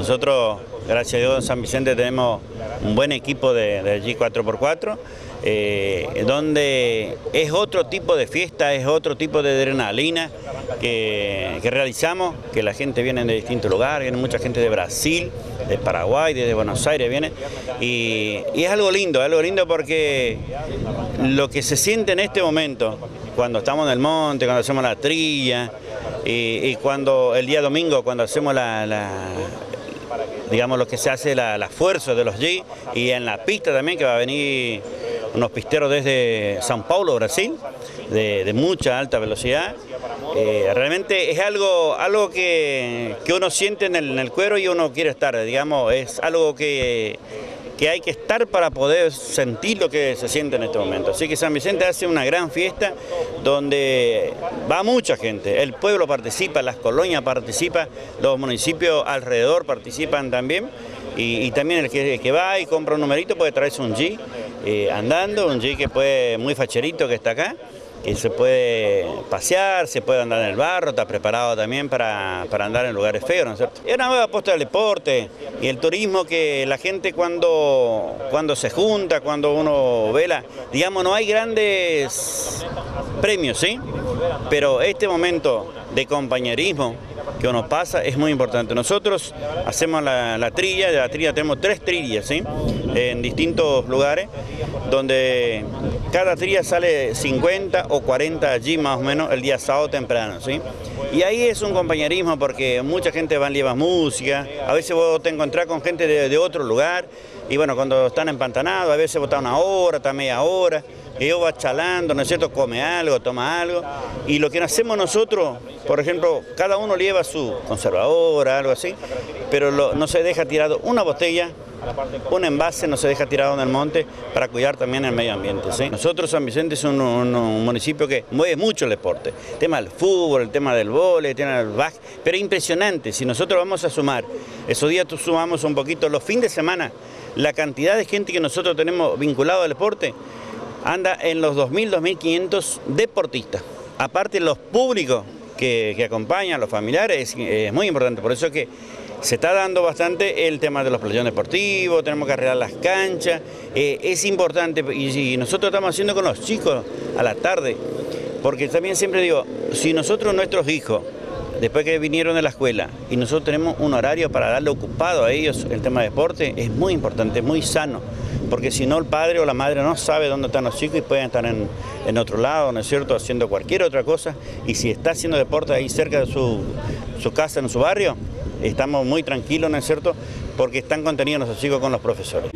Nosotros, gracias a Dios, en San Vicente tenemos un buen equipo de, de G4x4, eh, donde es otro tipo de fiesta, es otro tipo de adrenalina que, realizamos, que la gente viene de distintos lugares, viene mucha gente de Brasil, de Paraguay, desde Buenos Aires viene, y, y es algo lindo, algo lindo porque lo que se siente en este momento, cuando estamos en el monte, cuando hacemos la trilla, y, cuando el día domingo, cuando hacemos la, digamos lo que se hace, la, la fuerza de los G, y en la pista también que va a venir unos pisteros desde San Paulo, Brasil, de, mucha alta velocidad. Eh, realmente es algo, algo que, uno siente en el, en el, cuero y uno quiere estar, digamos, es algo que, que hay que estar para poder sentir lo que se siente en este momento. Así que San Vicente hace una gran fiesta donde va mucha gente, el pueblo participa, las colonias participan, los municipios alrededor participan también. Y, también el que, va y compra un numerito puede traerse un G eh, andando, un G que puede muy facherito que está acá que se puede pasear, se puede andar en el barro, está preparado también para, andar en lugares feos, ¿no es cierto? Es una nueva apuesta del deporte y el turismo que la gente cuando, cuando se junta, cuando uno vela, digamos, no hay grandes premios, ¿sí? Pero este momento de compañerismo que uno pasa es muy importante. Nosotros hacemos la, trilla, de la trilla tenemos tres trillas, ¿sí? En distintos lugares, donde cada trilla sale 50 o 40 allí más o menos el día sábado temprano, ¿sí? Y ahí es un compañerismo porque mucha gente va a llevar música, a veces vos te encontrás con gente de, otro lugar y bueno, cuando están empantanados, a veces vos una hora, está media hora, ellos va chalando, ¿no es cierto? Come algo, toma algo. Y lo que hacemos nosotros, por ejemplo, cada uno lleva su conservadora, algo así, pero no se deja tirado una botella un envase no se deja tirado en el monte para cuidar también el medio ambiente. Nosotros, San Vicente, es un, municipio que mueve mucho el deporte. El tema del fútbol, el tema del vole, el tema del back, pero impresionante. Si nosotros vamos a sumar, esos días sumamos un poquito, los fines de semana, la cantidad de gente que nosotros tenemos vinculado al deporte anda en los 2.000, 2.500 deportistas. Aparte los públicos que, acompañan, los familiares, es, muy importante. Por eso es que se está dando bastante el tema de los playones deportivos, tenemos que arreglar las canchas, eh, es importante y, nosotros estamos haciendo con los chicos a la tarde, porque también siempre digo, si nosotros nuestros hijos, después que vinieron de la escuela y nosotros tenemos un horario para darle ocupado a ellos el tema de deporte, es muy importante, muy sano, porque si no el padre o la madre no sabe dónde están los chicos y pueden estar en, en otro lado, ¿no es cierto?, haciendo cualquier otra cosa, y si está haciendo deporte ahí cerca de su, su casa, en su barrio, estamos muy tranquilos, ¿no es cierto?, porque están contenidos nuestros chicos con los profesores.